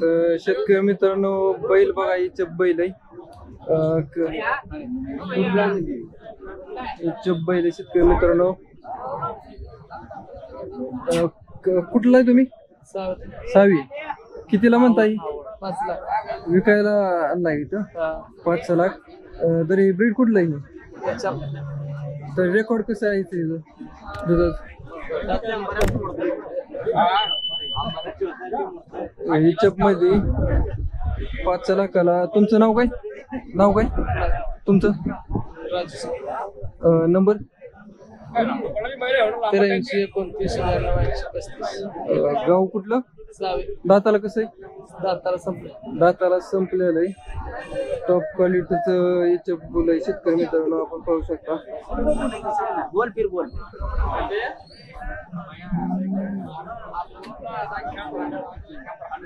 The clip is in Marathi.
तर शेतकरी मित्रांनो बैल बघा इथे बैल आहे. बैल आहे शेतकरी मित्रांनो. कुठला आहे तुम्ही? सहावी. कितीला म्हणताय? पाच लाख विकायला आणला इथं. पाच सहा लाख. तरी ब्रीड कुठला आहे? तर रेकॉर्ड कसं आहे इथे? दुधाचं? हिचपमध्ये पाच लाखाला तुमचं नाव काय? नाव काय? तुमचं? अं, नंबर त्र्याऐंशी एकोणतीस अं, गाव कुठलं? दाताला कसं आहे? दातारा संपले. दाताला संपलेलं आहे. टॉप क्वालिटीचं याचे आहे शेतकरी मित्रांनो. आपण पाहू शकता. बोल फिर बोल. Saya kawan, kapan?